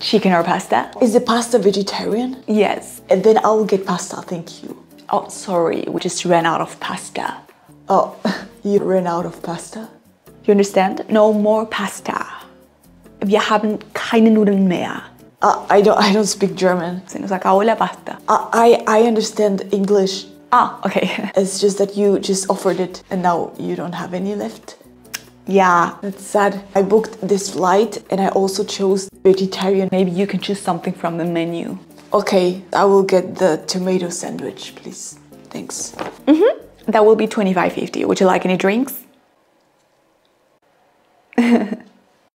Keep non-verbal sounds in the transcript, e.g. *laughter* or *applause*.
Chicken or pasta? Is the pasta vegetarian? Yes. And then I'll get pasta, thank you. Oh, sorry, we just ran out of pasta. Oh, *laughs* you ran out of pasta? You understand? No more pasta. Wir haben keine Nudeln mehr. Uh, I don't I don't speak German. Se nos acabó la pasta. Uh, I I understand English. Ah, okay. *laughs* It's just that you just offered it and now you don't have any left. Yeah, That's sad. I booked this flight and I also chose vegetarian. maybe you can choose something from the menu. Okay, I will get the tomato sandwich, please. Thanks. Mm-hmm. That will be 25.50. Would you like any drinks?